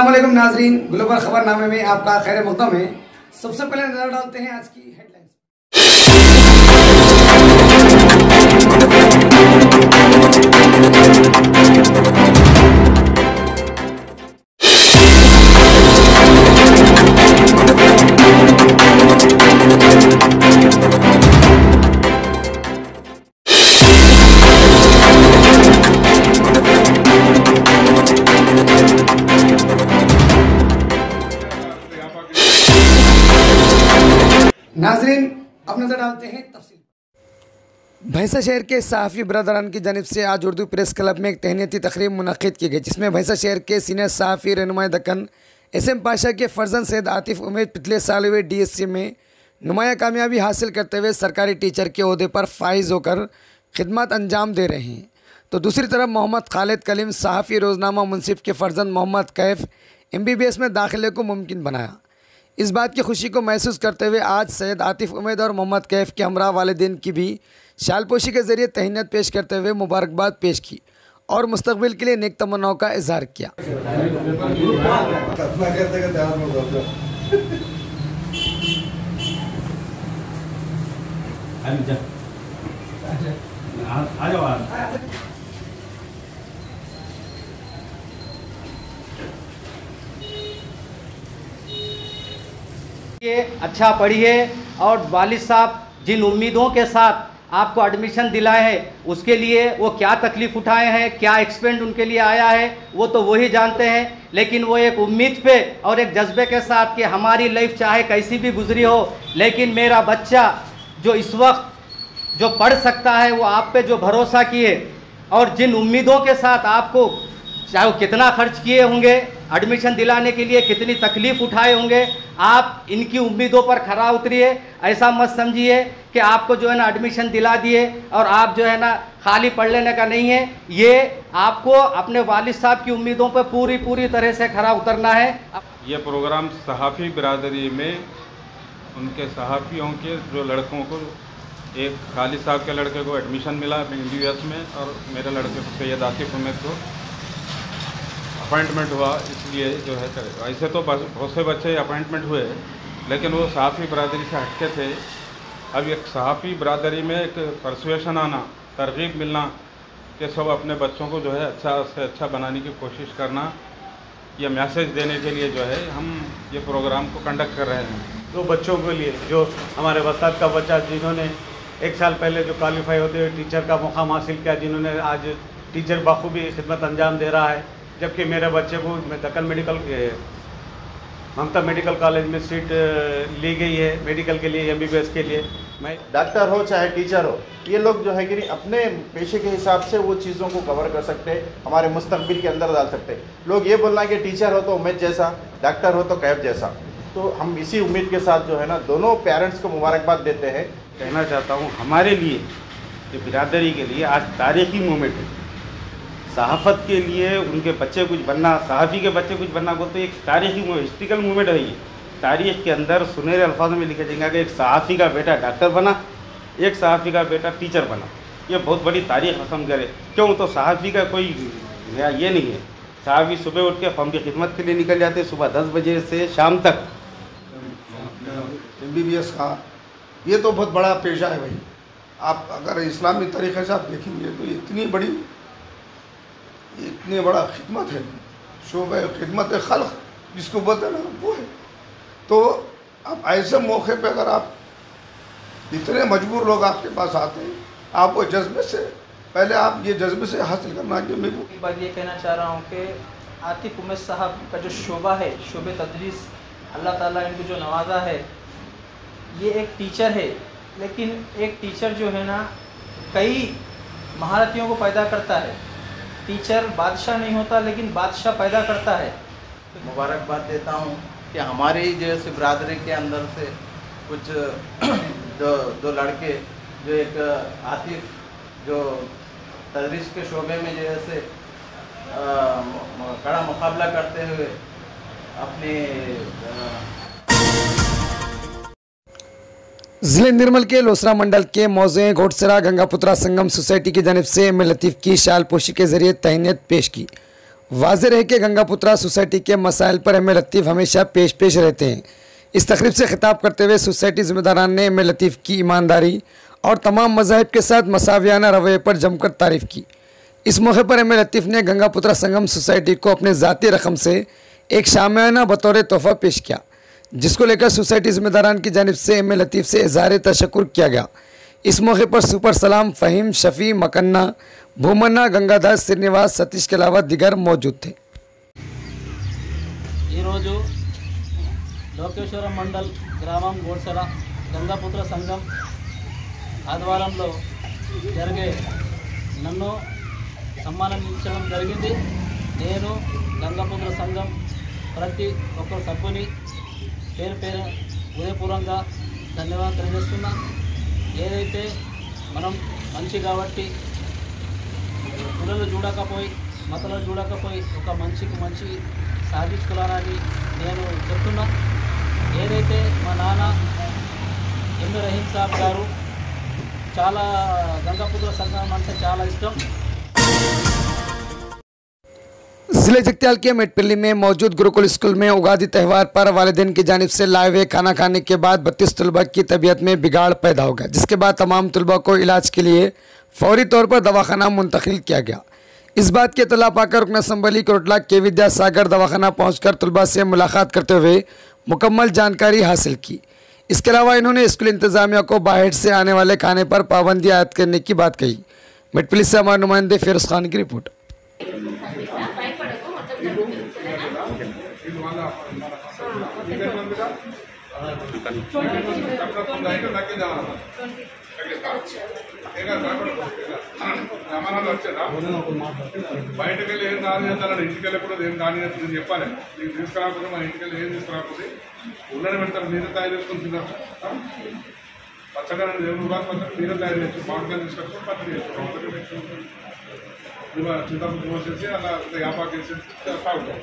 वालेकुम नाजरीन ग्लोबल खबरनामे में आपका खैर मुकदम है सबसे पहले नज़र डालते हैं आज की हेडलाइंस नाजरीन, अब नज़र डालते हैं तफसील भैंसा शहर के सहाफ़ी बरदरान की जानब से आज उर्दू प्रेस क्लब में एक तहनीती तकरीब मुनद की गई, जिसमें भैंसा शहर के सीनियर सहाफ़ी रहनुमा दक्कन एस एम पाशा के फर्जन सैद आतिफ उमेद पिछले साल हुए डी एस सी में नुमाया कामयाबी हासिल करते हुए सरकारी टीचर के अहदे पर फाइज होकर खिदमत अंजाम दे रहे हैं। तो दूसरी तरफ़ मोहम्मद खालिद कलीम सहाफ़ी रोज़नामा मुनसिफ के Farzan Mohammad Kaif M B B S में दाखिले को मुमकिन बनाया। इस बात की खुशी को महसूस करते हुए आज सैयद आतिफ उमेद और मोहम्मद कैफ के हमरा वालदेन की भी शालपोशी के ज़रिए तहनीत पेश करते हुए मुबारकबाद पेश की और मुस्तबिल के लिए नेक तमन्नाओं का इजहार किया। ये अच्छा पढ़िए और वालिद साहब, जिन उम्मीदों के साथ आपको एडमिशन दिलाए हैं, उसके लिए वो क्या तकलीफ़ उठाए हैं, क्या एक्सपेंड उनके लिए आया है, वो तो वही जानते हैं। लेकिन वो एक उम्मीद पे और एक जज्बे के साथ कि हमारी लाइफ चाहे कैसी भी गुजरी हो, लेकिन मेरा बच्चा जो इस वक्त जो पढ़ सकता है, वो आप पे जो भरोसा किए और जिन उम्मीदों के साथ आपको चाहे वो कितना खर्च किए होंगे एडमिशन दिलाने के लिए कितनी तकलीफ़ उठाए होंगे? आप इनकी उम्मीदों पर खरा उतरिए। ऐसा मत समझिए कि आपको जो है ना एडमिशन दिला दिए और आप जो है ना खाली पढ़ लेने का नहीं है। ये आपको अपने वालिद साहब की उम्मीदों पर पूरी पूरी तरह से खरा उतरना है। ये प्रोग्राम सहाफ़ी बिरादरी में उनके सहाफ़ियों के जो लड़कों को, एक खालिद साहब के लड़के को एडमिशन मिला एम में और मेरे लड़के को सैयद आतिफ उमेद को अपॉइंटमेंट हुआ। इसलिए जो है करे ऐसे तो बहुत से बच्चे अपॉइंटमेंट हुए, लेकिन वो सहाफ़ी बिरादरी से हटके थे। अब एक सहाफ़ी बिरादरी में एक परसुएशन आना, तरगीब मिलना, कि सब अपने बच्चों को जो है अच्छा से अच्छा बनाने की कोशिश करना, ये मैसेज देने के लिए जो है हम ये प्रोग्राम को कंडक्ट कर रहे हैं। दो बच्चों के लिए, जो हमारे वस्ताद का बच्चा, जिन्होंने एक साल पहले जो क्वालिफाई होते हुए टीचर का मुकाम हासिल किया, जिन्होंने आज टीचर बखूबी खिदमत अंजाम दे रहा है। जबकि मेरे बच्चे को मैं Deccan medical Mamata medical college में सीट ली गई है मेडिकल के लिए एमबीबीएस के लिए। मैं डॉक्टर हो चाहे टीचर हो ये लोग जो है कि नहीं अपने पेशे के हिसाब से वो चीज़ों को कवर कर सकते हैं हमारे मुस्तकबिल के अंदर डाल सकते। हैं लोग ये बोलना कि टीचर हो तो उमेद जैसा डॉक्टर हो तो कैब जैसा। तो हम इसी उम्मीद के साथ जो है ना दोनों पेरेंट्स को मुबारकबाद देते हैं। कहना चाहता हूँ हमारे लिए ये बिरादरी के लिए आज तारीखी मोमेंट है। सहाफ़त के लिए उनके बच्चे कुछ बनना, सहाफ़ी के बच्चे कुछ बनना बोलते तो एक तारीखी हिस्ट्रिकल मूवमेंट है ये। तारीख के अंदर सुनहरे अल्फाज में लिखा जाएगा कि एक सहाफ़ी का बेटा डॉक्टर बना, एक सहाफ़ी का बेटा टीचर बना। ये बहुत बड़ी तारीख रसम करे। क्यों? तो सहाफ़ी का कोई ये नहीं है। सहाफ़ी सुबह उठ के फॉर्म की खिदमत के लिए निकल जाते सुबह दस बजे से शाम तक। एम बी बी एस का, ये तो बहुत बड़ा पेशा है भाई। आप अगर इस्लामी तरीके से आप देखेंगे तो इतनी बड़ी इतनी बड़ा खिदमत है। शोब खिदमत खल जिसको बोलते हैं ना वो है। तो अब ऐसे मौके पे अगर आप इतने मजबूर लोग आपके पास आते हैं, आप वो जज्बे से, पहले आप ये जज्बे से हासिल करना कि को एक बात ये कहना चाह रहा हूँ कि आतिफ उमर साहब का जो शोबा है, शोब तदरीस, अल्लाह ताला इनको जो नवाजा है, ये एक टीचर है। लेकिन एक टीचर जो है ना, कई महारतियों को पैदा करता है। टीचर बादशाह नहीं होता लेकिन बादशाह पैदा करता है। मुबारकबाद देता हूँ कि हमारी जैसे बरदरी के अंदर से कुछ दो दो लड़के जो एक आतिफ जो तदरीस के शोबे में जैसे अ, म- कड़ा मुकाबला करते हुए अपने ज़िले निर्मल के लोसरा मंडल के मौजे घोटसरा गंगापुत्रा संगम सोसाइटी की जानब से एम लतीफ़ की शाल पोशी के ज़रिए तहनीत पेश की। वाज रहे कि गंगापुत्रा सोसाइटी के मसाइल पर एम लतीफ़ हमेशा पेश पेश रहते हैं। इस तकरीब से खिताब करते हुए सोसाइटी जिम्मेदारान ने एम लतीफ़ की ईमानदारी और तमाम मजाहब के साथ मसावियाना रवैये पर जमकर तारीफ़ की। इस मौके पर एम लतीफ़ ने गंगापुत्रा संगम सोसाइटी को अपने ज़ाती रकम से एक शामियाना बतौर तोहफ़ा पेश किया। जिसको लेकर सोसाइटी जिम्मेदारान की जानब से एम लतीफ़ से इजहार तशक्र किया गया इस मौके पर सुपर सलाम फ़हीम शफ़ी मकन्ना भूमन्ना गंगादास श्रीनिवास सतीश के अलावा दिगर मौजूद थे ఈరోజు లోకేశ్వరం మండల్ గ్రామం గోడ్సల గంగాపుత్ర సంఘం ఆదివారంలో జరిగే నన్ను సన్మానించడం జరిగింది నేను గంగాపుత్ర సంఘం ప్రతి ఒక్క సభ్యుని పేరు పేరు హృదయపూర్వంగా ధన్యవాదాలు తెలియజేస్తున్నా. ఏదైతే మనం మంచి కాబట్టి కులలు చూడకపోయి మతలు చూడకపోయి ఒక మంచికి మంచి సాధించుకోవాలని నేను చెప్తున్నా. ఏదైతే మా నాన్న ఎం రహీం సాబ్ గారు చాలా గంగాపుత్ర సంఘం అంటే చాలా ఇష్టం. ज़िले जगत्याल के मेटपल्ली में मौजूद गुरुकुल स्कूल में उगादी त्यौहार पर वालदेन की जानब से लाए हुए खाना खाने के बाद बत्तीस तलबा की तबीयत में बिगाड़ पैदा हो गया, जिसके बाद तमाम तलबा को इलाज के लिए फौरी तौर पर दवाखाना मुंतकिल किया गया। इस बात की तला पाकर रुकन असम्बली कोटला के विद्यासागर दवाखाना पहुंचकर तलबा से मुलाकात करते हुए मुकम्मल जानकारी हासिल की। इसके अलावा इन्होंने स्कूल इंतजामिया को बाहर से आने वाले खाने पर पाबंदी आयद करने की बात कही। मेटपल्ली से हमारे नुमाइंदे फिरोज खान की रिपोर्ट। బయటకు వెళ్ళి ఏం కాని చేస్తారని ఇంటికి వెళ్ళకూడదు ఏం కాని చేస్తుంది నేను చెప్పాలి నీకు తీసుకురాకూడదు మా ఇంటికి వెళ్ళి ఏం తీసుకురాకూడదు ఉన్నది పెడతారు మీరే తయారు చేసుకుని తిన్నారు పచ్చడి దేవుడు పచ్చడి మీరే తయారు చేసి మామిడికాయలు తీసుకొచ్చి పచ్చడి చేస్తారు చింతపండు పోసేసి అలా యాపాకు వేసేసి తాగుతాం